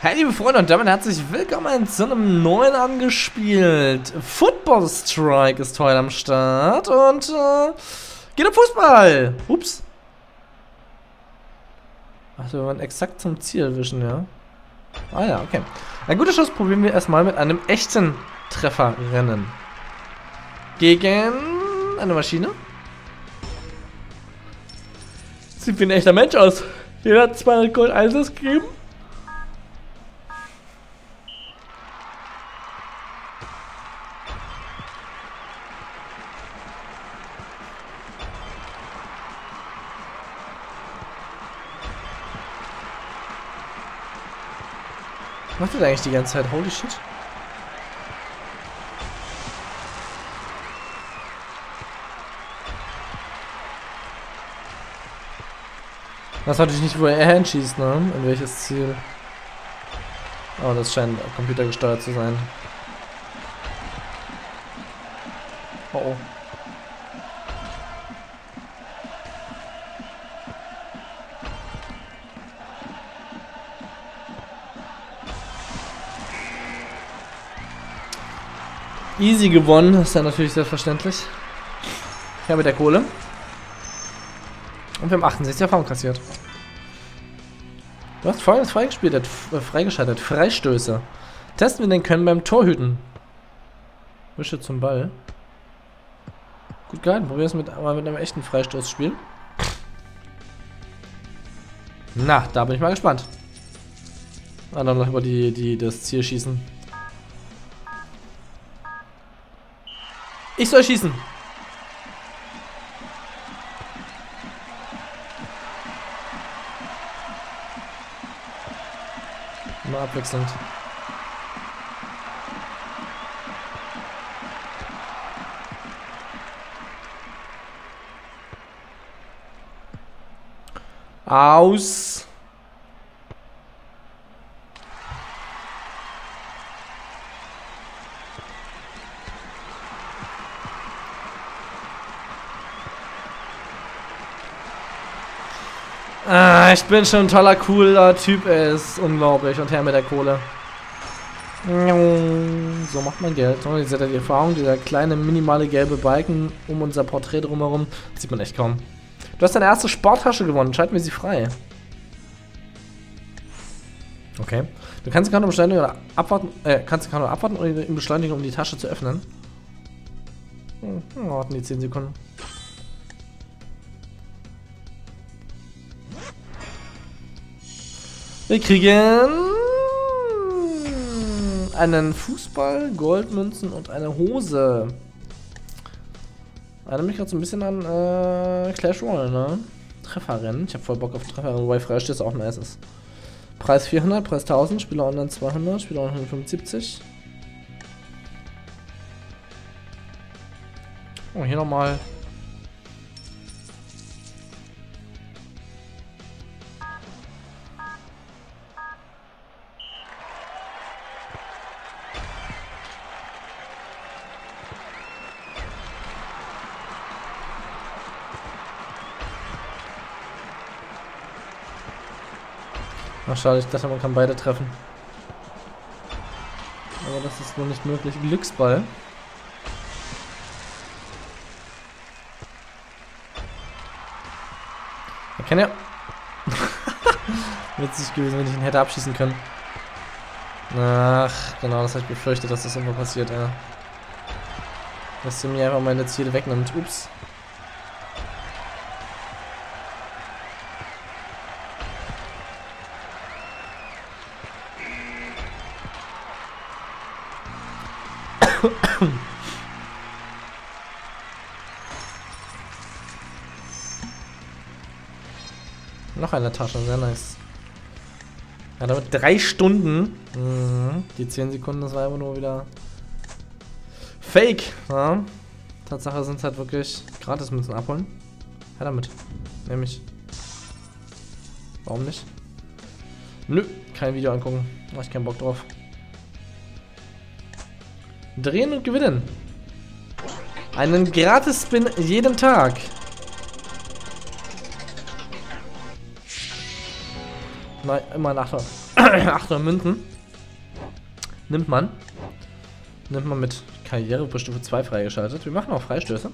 Hey liebe Freunde und damit herzlich willkommen zu einem neuen angespielt. Football Strike ist heute am Start und äh, geht um Fußball. Ups. Ach, wir wollen exakt zum Ziel wischen, ja. Ah ja, okay. Ein guter Schuss probieren wir erstmal mit einem echten Trefferrennen. Gegen eine Maschine. Sieht wie ein echter Mensch aus. Jeder hat 200 Gold Einsatz gegeben. Er eigentlich die ganze Zeit? Holy shit. Das hatte ich nicht, wo er hinschießt, ne? In welches Ziel. Oh, das scheint computergesteuert zu sein. Oh oh. Easy gewonnen, ist ja natürlich selbstverständlich. Ich habe der Kohle. Und wir haben 68 Erfahrung kassiert. Du hast folgendes freigespielt, äh, freigeschaltet. Freistöße. Testen wir den können beim Torhüten. Wische zum Ball. Gut gehalten. Probier es mit, mal mit einem echten Freistoß spielen. Na, da bin ich mal gespannt. Ah, dann noch über die, die, das Ziel schießen. Ich soll schießen. Mal abwechselnd. Aus. Ah, ich bin schon ein toller, cooler Typ, ey. Ist unglaublich. Und her mit der Kohle. So macht man Geld. Und ihr seht ja die Erfahrung, dieser kleine, minimale gelbe Balken um unser Porträt drumherum. Das sieht man echt kaum. Du hast deine erste Sporttasche gewonnen. Schalten wir sie frei. Okay. Du kannst gerade beschleunigen oder abwarten, äh, kannst gerade abwarten oder beschleunigen, um die Tasche zu öffnen. Hm, warten die 10 Sekunden. Wir kriegen einen Fußball, Goldmünzen und eine Hose. Erinnert mich gerade so ein bisschen an äh, Clash Royale, ne? Trefferrennen. Ich habe voll Bock auf Trefferrennen, wobei Freistöße auch nice ist. Preis 400, Preis 1000, Spieler online 200, Spieler online 175. Oh, hier nochmal Ach schade, ich dachte man kann beide treffen. Aber das ist wohl nicht möglich. Glücksball. Er kann ja... Witzig gewesen, wenn ich ihn hätte abschießen können. Ach, genau, das habe ich befürchtet, dass das immer passiert, ja. Dass sie mir einfach meine Ziele wegnimmt. Ups. Noch eine Tasche, sehr nice. Ja, damit drei Stunden. Mhm. Die 10 Sekunden, das war einfach nur wieder Fake. Ja. Tatsache sind es halt wirklich gratis Münzen abholen. Ja, damit. Nehme ich. Warum nicht? Nö, kein Video angucken. Mach ich keinen Bock drauf. Drehen und gewinnen. Einen Gratis-Spin jeden Tag. Nein, immer nach. 800 Münzen. Nimmt man. Nimmt man mit Karriere bei Stufe 2 freigeschaltet. Wir machen auch Freistöße.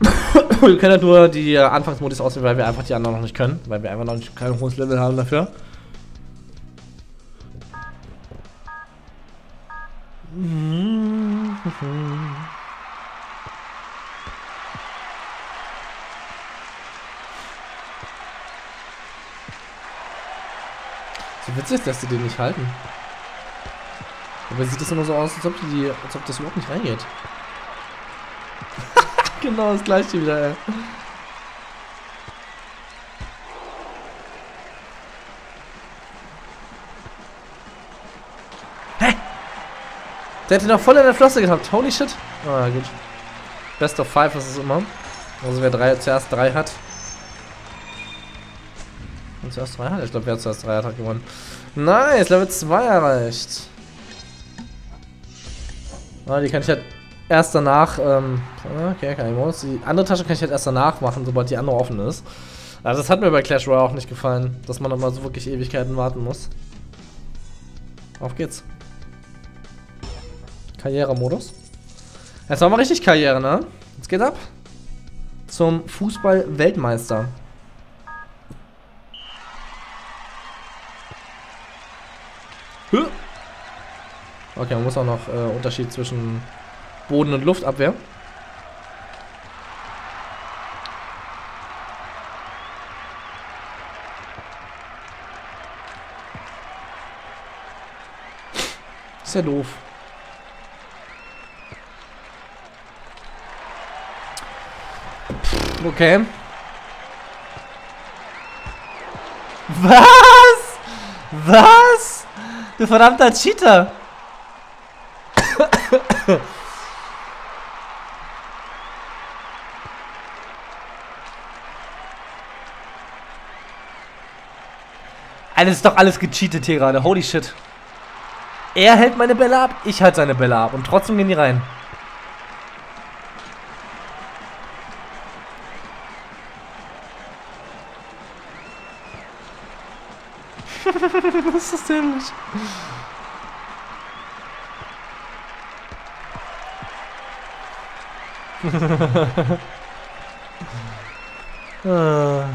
wir können halt nur die Anfangsmodis auswählen, weil wir einfach die anderen noch nicht können. Weil wir einfach noch nicht kein hohes Level haben dafür. So witzig, dass die den nicht halten. Aber sieht das immer so aus, als ob, die, als ob das überhaupt nicht reingeht. genau das gleiche wieder, ey. Hä? Der ihn noch voll in der Flosse gehabt. Holy shit. Ah, gut. Best of five ist es immer. Also wer drei, zuerst drei hat. Zuerst drei hat? Ich glaube, wer zuerst drei hat, hat gewonnen. Nice, Level 2 erreicht. Ah, die kann ich halt erst danach, ähm, okay, keine Modus. Die andere Tasche kann ich halt erst danach machen, sobald die andere offen ist. Also das hat mir bei Clash Royale auch nicht gefallen, dass man immer so wirklich Ewigkeiten warten muss. Auf geht's. Karrieremodus. Jetzt machen wir richtig Karriere, ne? Jetzt geht's ab. Zum Fußball-Weltmeister. Okay, man muss auch noch äh, Unterschied zwischen Boden- und Luftabwehr. Ist ja doof. Okay. Was? Was? Du verdammter Cheater! Alles ist doch alles gecheatet hier gerade. Holy shit. Er hält meine Bälle ab, ich halte seine Bälle ab. Und trotzdem gehen die rein. das ist dämlich. Ah.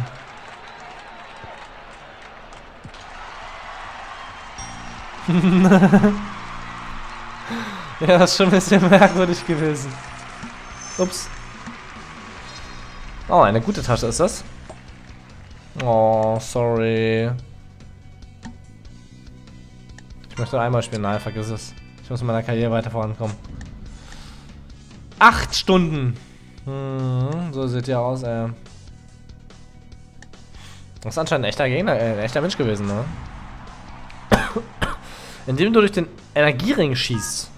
ja, das ist schon ein bisschen merkwürdig gewesen. Ups. Oh, eine gute Tasche ist das. Oh, sorry. Ich möchte einmal spielen. Nein, vergiss es. Ich muss in meiner Karriere weiter vorankommen. Acht Stunden. Hm, so sieht ja aus, ey. Das ist anscheinend ein echter Gegner, äh, ein echter Mensch gewesen, ne? Indem du durch den Energiering schießt.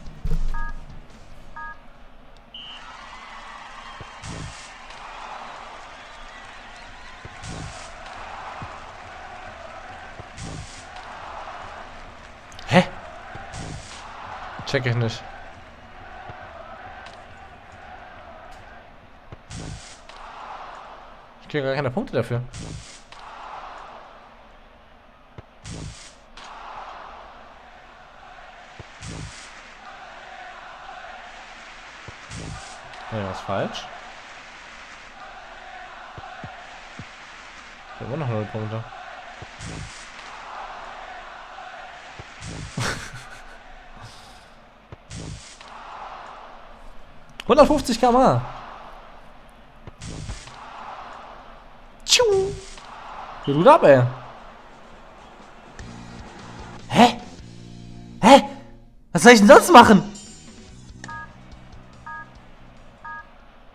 Hä? Check ich nicht. Gar keine Punkte dafür. Ja, ist falsch. Ich habe noch 0 Punkte. Hundertfünfzig km Hier tut ab, ey. Hä? Hä? Was soll ich denn sonst machen?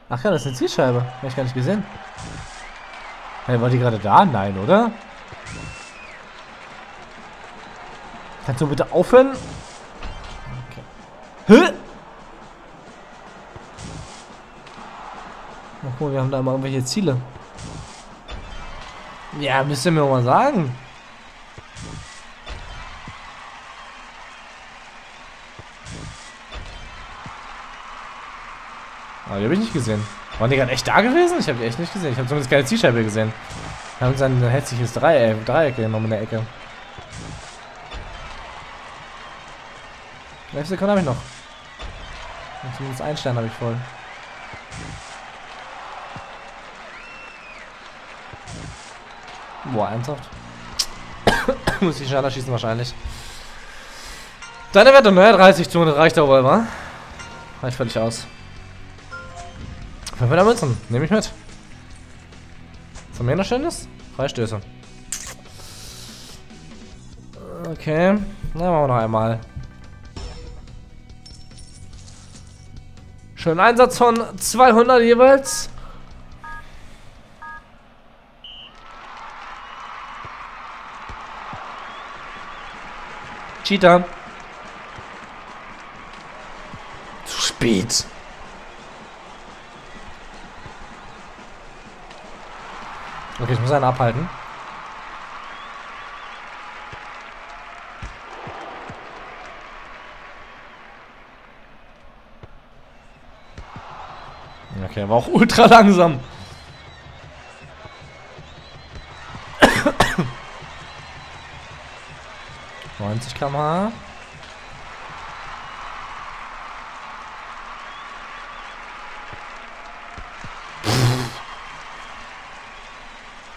Ach ja, das ist eine Zielscheibe. Hab ich gar nicht gesehen. Hey, war die gerade da? Nein, oder? Kannst du bitte aufhören? Okay. Hä? Ach guck mal, wir haben da mal irgendwelche Ziele. Ja, müsst ihr mir mal sagen. Aber die habe ich nicht gesehen. Waren die gerade echt da gewesen? Ich habe die echt nicht gesehen. Ich habe zumindest keine Zielscheibe gesehen. Wir haben sein hässliches Dreieck, Dreieck genommen in der Ecke. Welche Sekunden habe ich noch? Und zumindest einen Stern habe ich voll. Boah, ernsthaft? Muss ich schneller schießen wahrscheinlich. Deine Wette, ne? 30 zu das reicht aber, wa? Reicht völlig aus. 500 Münzen, nehme ich mit. Von mir noch schönes? Freistöße. Okay, na machen wir noch einmal. Schönen Einsatz von 200 jeweils. Cheater. Zu spät. Okay, ich muss einen abhalten. Okay, war auch ultra langsam. 90 km/h.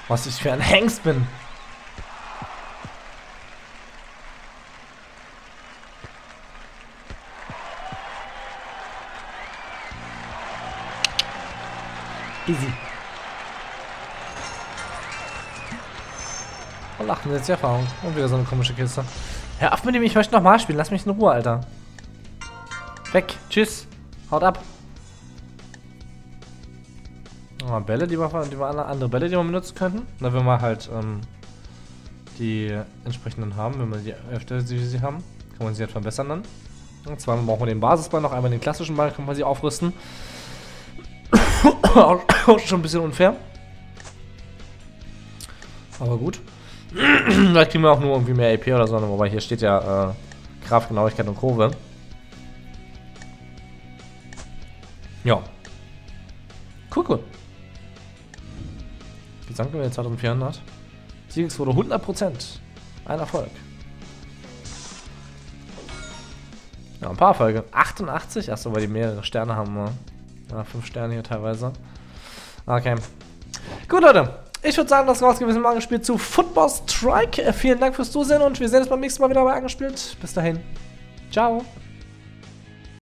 Was ich für ein Hengst bin. Easy. Und 68 Erfahrung. Und wieder so eine komische Kiste. Hör auf mit dem, ich möchte nochmal spielen. Lass mich in Ruhe, Alter. Weg. Tschüss. Haut ab. Oh, Bälle, die wir, die wir andere Bälle, die wir benutzen könnten. Na, wenn wir halt ähm, die entsprechenden haben, wenn wir die öfter sie, sie haben, kann man sie halt verbessern dann. Und zwar brauchen wir den Basisball noch, einmal den klassischen Ball, können wir sie aufrüsten. Auch schon ein bisschen unfair. Aber gut. Vielleicht kriegen wir auch nur irgendwie mehr AP oder so, wobei hier steht ja äh, Kraft, Genauigkeit und Kurve. Ja. Cool, cool. Gesamtgewinn 2400. Siegesquote 100%. Ein Erfolg. Ja, ein paar Erfolge. 88? Achso, weil die mehrere Sterne haben. Ne? Ja, 5 Sterne hier teilweise. Okay. Gut, Leute. Ich würde sagen, das war's gewesen im Angespielt zu Football Strike. Äh, vielen Dank fürs Zusehen und wir sehen uns beim nächsten Mal wieder bei Angespielt. Bis dahin. Ciao.